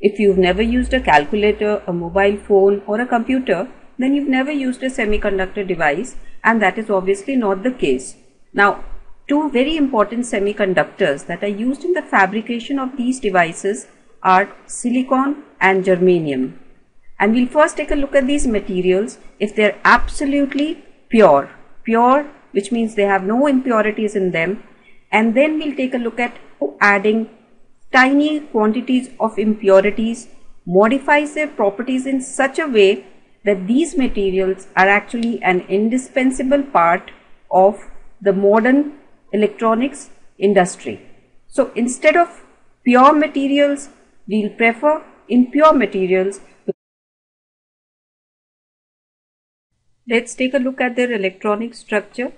If you've never used a calculator, a mobile phone or a computer, then you've never used a semiconductor device and that is obviously not the case. Now, two very important semiconductors that are used in the fabrication of these devices are silicon and germanium. And we'll first take a look at these materials if they're absolutely pure. Pure, which means they have no impurities in them. And then we'll take a look at adding tiny quantities of impurities modifies their properties in such a way that these materials are actually an indispensable part of the modern electronics industry. So instead of pure materials, we'll prefer impure materials. Let's take a look at their electronic structure.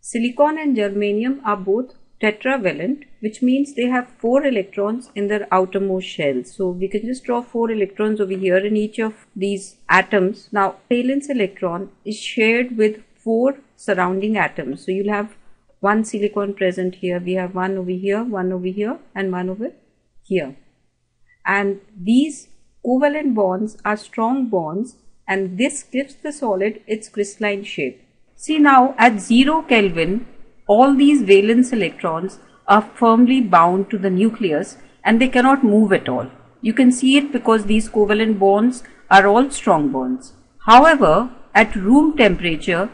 Silicon and germanium are both tetravalent which means they have four electrons in their outermost shell. So we can just draw four electrons over here in each of these atoms. Now valence electron is shared with four surrounding atoms. So you'll have one silicon present here, we have one over here, one over here and one over here. And these covalent bonds are strong bonds and this gives the solid its crystalline shape. See now at 0 Kelvin all these valence electrons are firmly bound to the nucleus and they cannot move at all. You can see it because these covalent bonds are all strong bonds. However, at room temperature,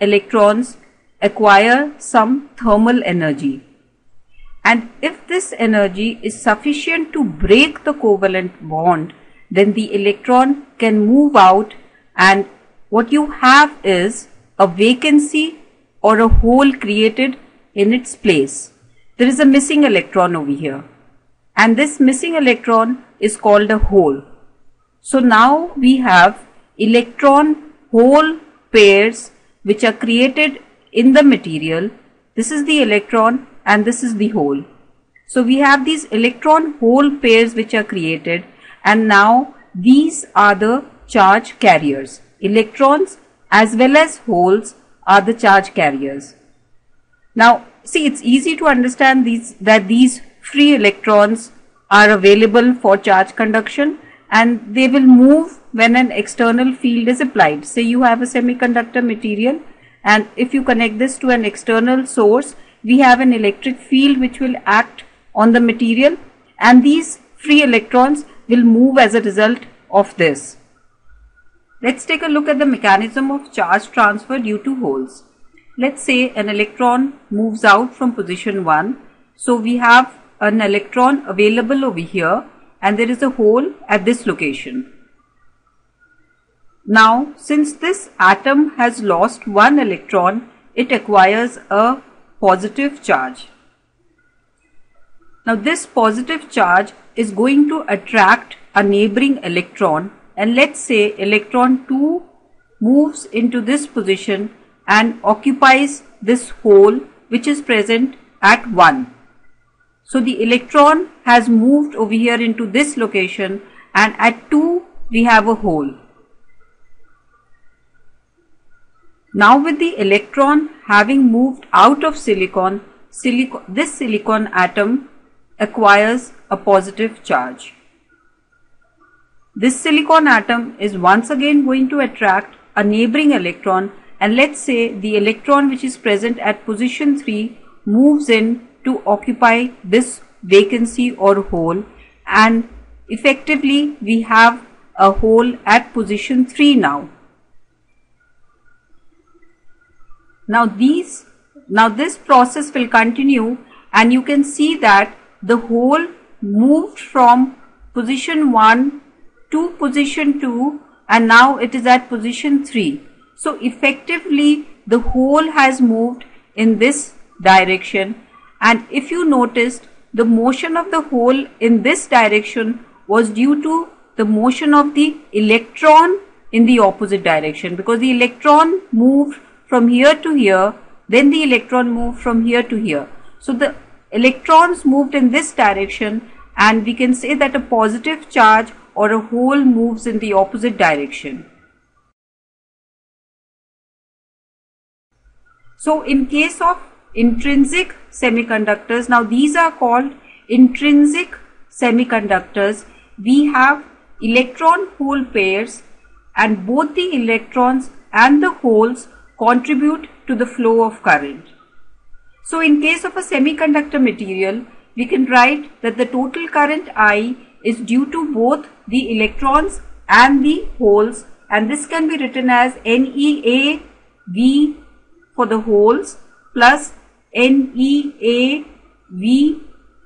electrons acquire some thermal energy. And if this energy is sufficient to break the covalent bond, then the electron can move out and what you have is a vacancy or a hole created in its place. There is a missing electron over here and this missing electron is called a hole. So now we have electron hole pairs which are created in the material. This is the electron and this is the hole. So we have these electron hole pairs which are created and now these are the charge carriers. Electrons as well as holes are the charge carriers. Now see it's easy to understand these that these free electrons are available for charge conduction and they will move when an external field is applied. Say you have a semiconductor material and if you connect this to an external source we have an electric field which will act on the material and these free electrons will move as a result of this. Let's take a look at the mechanism of charge transfer due to holes. Let's say an electron moves out from position 1. So we have an electron available over here and there is a hole at this location. Now since this atom has lost one electron, it acquires a positive charge. Now this positive charge is going to attract a neighboring electron and let's say electron 2 moves into this position and occupies this hole which is present at 1. So the electron has moved over here into this location and at 2 we have a hole. Now with the electron having moved out of silicon, silicon this silicon atom acquires a positive charge. This silicon atom is once again going to attract a neighboring electron and let's say the electron which is present at position 3 moves in to occupy this vacancy or hole and effectively we have a hole at position 3 now. Now these now this process will continue and you can see that the hole moved from position 1 to position 2 and now it is at position 3. So effectively the hole has moved in this direction and if you noticed the motion of the hole in this direction was due to the motion of the electron in the opposite direction because the electron moved from here to here then the electron moved from here to here. So the electrons moved in this direction and we can say that a positive charge or a hole moves in the opposite direction. So in case of intrinsic semiconductors, now these are called intrinsic semiconductors. we have electron hole pairs and both the electrons and the holes contribute to the flow of current. So in case of a semiconductor material, we can write that the total current I is due to both the electrons and the holes and this can be written as NEAV for the holes plus NEAV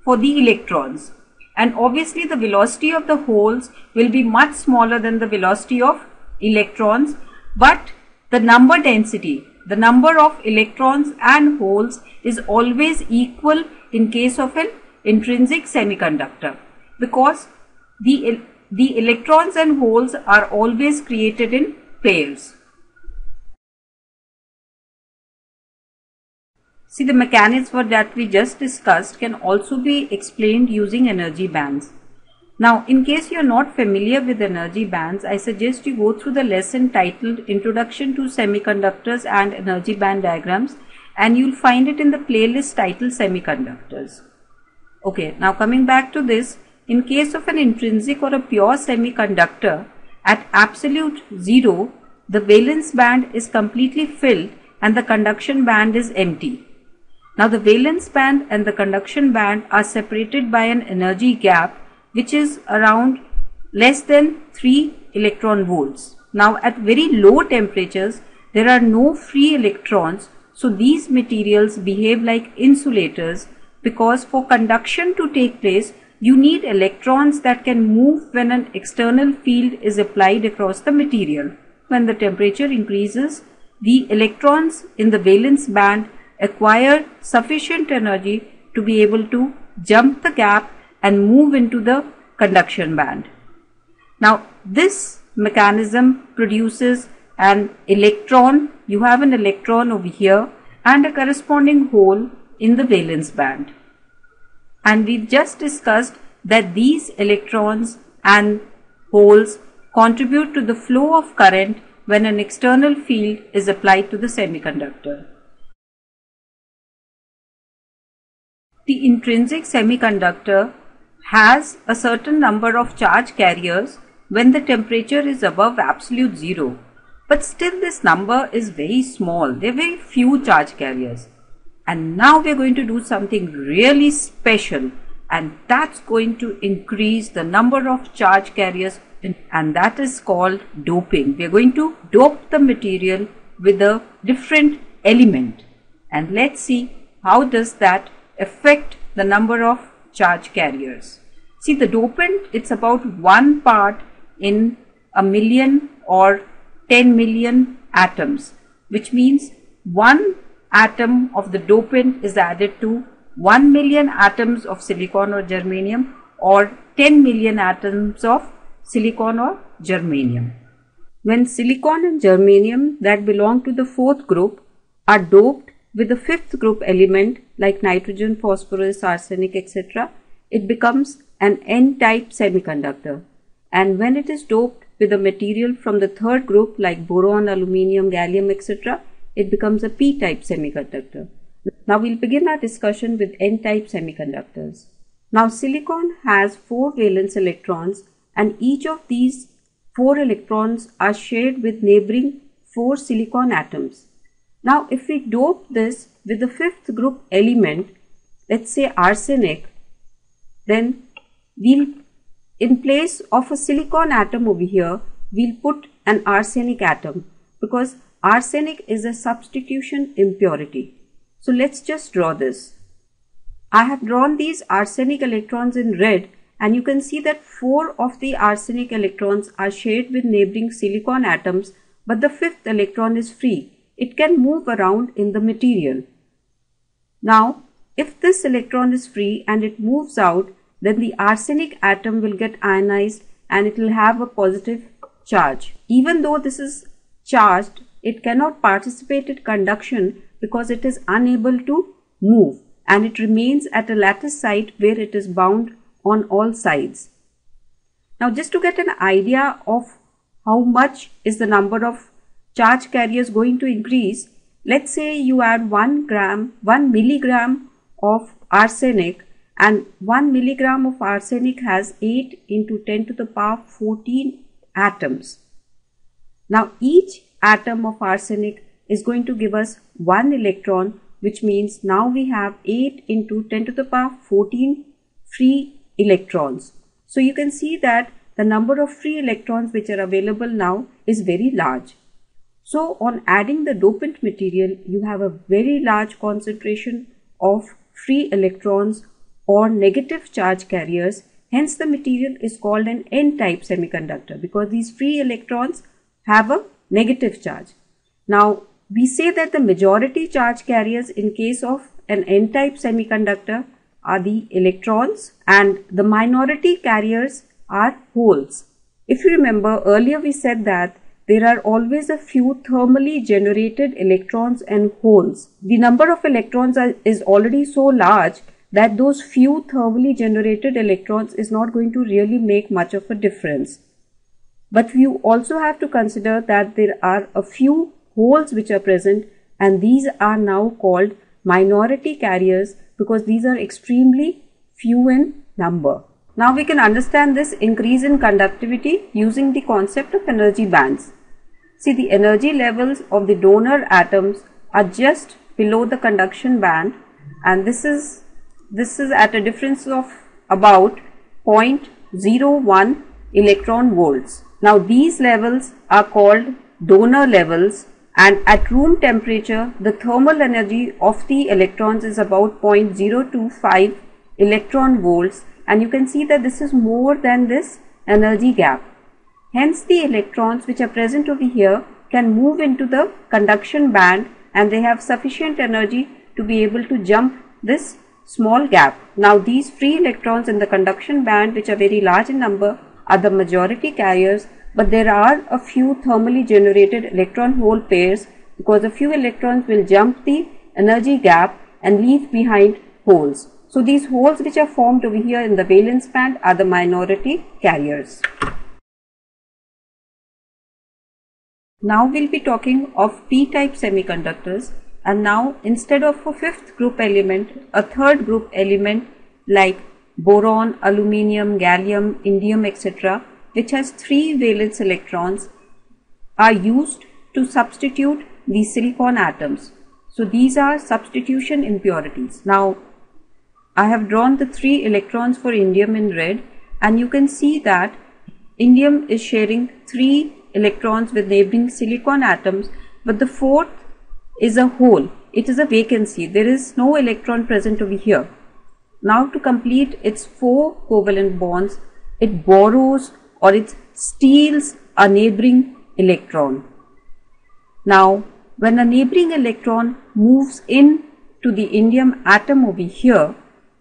for the electrons. And obviously the velocity of the holes will be much smaller than the velocity of electrons but the number density the number of electrons and holes is always equal in case of an intrinsic semiconductor because the, the electrons and holes are always created in pairs. See the mechanism that we just discussed can also be explained using energy bands. Now in case you are not familiar with energy bands, I suggest you go through the lesson titled Introduction to Semiconductors and Energy Band Diagrams and you'll find it in the playlist titled Semiconductors. Okay, now coming back to this, in case of an intrinsic or a pure semiconductor, at absolute zero, the valence band is completely filled and the conduction band is empty. Now the valence band and the conduction band are separated by an energy gap which is around less than 3 electron volts. Now at very low temperatures there are no free electrons so these materials behave like insulators because for conduction to take place you need electrons that can move when an external field is applied across the material. When the temperature increases, the electrons in the valence band acquire sufficient energy to be able to jump the gap and move into the conduction band. Now this mechanism produces an electron, you have an electron over here and a corresponding hole in the valence band. And we've just discussed that these electrons and holes contribute to the flow of current when an external field is applied to the semiconductor. The intrinsic semiconductor has a certain number of charge carriers when the temperature is above absolute zero. But still this number is very small. There are very few charge carriers. And now we are going to do something really special and that's going to increase the number of charge carriers and that is called doping. We are going to dope the material with a different element and let's see how does that affect the number of charge carriers. See the dopant it's about one part in a million or 10 million atoms which means one atom of the dopant is added to 1 million atoms of silicon or germanium or 10 million atoms of silicon or germanium. When silicon and germanium that belong to the fourth group are doped with the fifth group element like nitrogen, phosphorus, arsenic, etc., it becomes an N-type semiconductor. And when it is doped with a material from the third group like boron, aluminium, gallium, etc., it becomes a p-type semiconductor. Now we'll begin our discussion with n-type semiconductors. Now silicon has four valence electrons and each of these four electrons are shared with neighboring four silicon atoms. Now if we dope this with the fifth group element, let's say arsenic, then we'll in place of a silicon atom over here, we'll put an arsenic atom because Arsenic is a substitution impurity. So let's just draw this. I have drawn these arsenic electrons in red and you can see that four of the arsenic electrons are shared with neighboring silicon atoms but the fifth electron is free. It can move around in the material. Now, if this electron is free and it moves out, then the arsenic atom will get ionized and it will have a positive charge. Even though this is charged, it cannot participate in conduction because it is unable to move and it remains at a lattice site where it is bound on all sides. Now just to get an idea of how much is the number of charge carriers going to increase, let's say you add 1 gram, 1 milligram of arsenic and 1 milligram of arsenic has 8 into 10 to the power 14 atoms. Now each atom of arsenic is going to give us 1 electron which means now we have 8 into 10 to the power 14 free electrons. So you can see that the number of free electrons which are available now is very large. So on adding the dopant material, you have a very large concentration of free electrons or negative charge carriers. Hence the material is called an N-type semiconductor because these free electrons have a negative charge. Now we say that the majority charge carriers in case of an N-type semiconductor are the electrons and the minority carriers are holes. If you remember earlier we said that there are always a few thermally generated electrons and holes. The number of electrons are, is already so large that those few thermally generated electrons is not going to really make much of a difference. But you also have to consider that there are a few holes which are present and these are now called minority carriers because these are extremely few in number. Now we can understand this increase in conductivity using the concept of energy bands. See the energy levels of the donor atoms are just below the conduction band and this is this is at a difference of about 0.01 electron volts. Now these levels are called donor levels and at room temperature the thermal energy of the electrons is about 0.025 electron volts and you can see that this is more than this energy gap. Hence the electrons which are present over here can move into the conduction band and they have sufficient energy to be able to jump this small gap. Now these free electrons in the conduction band which are very large in number are the majority carriers but there are a few thermally generated electron hole pairs because a few electrons will jump the energy gap and leave behind holes. So these holes which are formed over here in the valence band are the minority carriers. Now we'll be talking of p-type semiconductors and now instead of a fifth group element, a third group element like boron, aluminium, gallium, indium etc. which has three valence electrons are used to substitute the silicon atoms. So these are substitution impurities. Now I have drawn the three electrons for indium in red and you can see that indium is sharing three electrons with neighboring silicon atoms but the fourth is a hole. It is a vacancy. There is no electron present over here. Now to complete its four covalent bonds, it borrows or it steals a neighboring electron. Now when a neighboring electron moves in to the indium atom over here,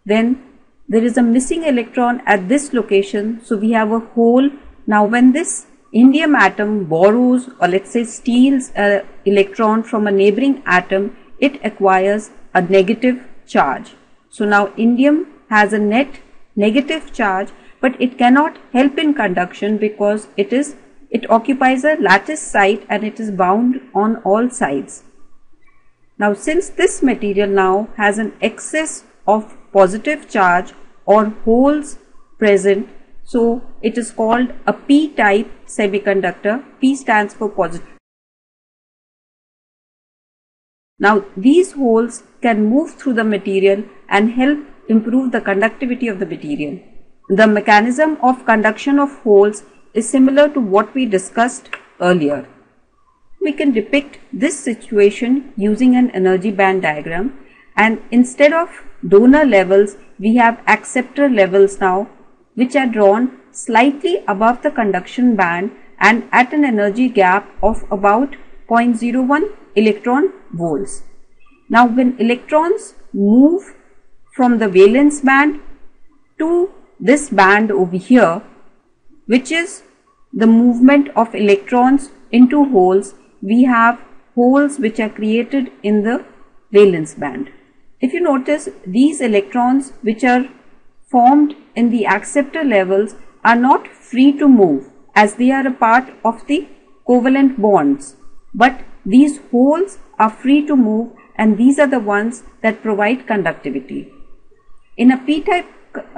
then there is a missing electron at this location. So we have a hole. Now when this indium atom borrows or let's say steals an electron from a neighboring atom it acquires a negative charge so now indium has a net negative charge but it cannot help in conduction because it is it occupies a lattice site and it is bound on all sides now since this material now has an excess of positive charge or holes present. So it is called a p-type semiconductor. P stands for positive. Now these holes can move through the material and help improve the conductivity of the material. The mechanism of conduction of holes is similar to what we discussed earlier. We can depict this situation using an energy band diagram and instead of donor levels we have acceptor levels now which are drawn slightly above the conduction band and at an energy gap of about 0.01 electron volts. Now when electrons move from the valence band to this band over here which is the movement of electrons into holes we have holes which are created in the valence band. If you notice these electrons which are formed in the acceptor levels are not free to move as they are a part of the covalent bonds but these holes are free to move and these are the ones that provide conductivity. In a p-type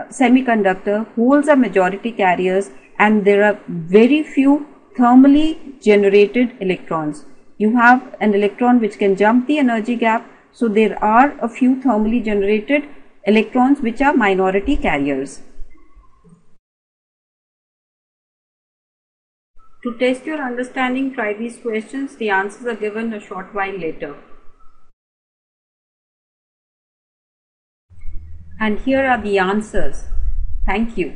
semiconductor, holes are majority carriers and there are very few thermally generated electrons. You have an electron which can jump the energy gap, so there are a few thermally generated electrons which are minority carriers. To test your understanding, try these questions. The answers are given a short while later. And here are the answers. Thank you.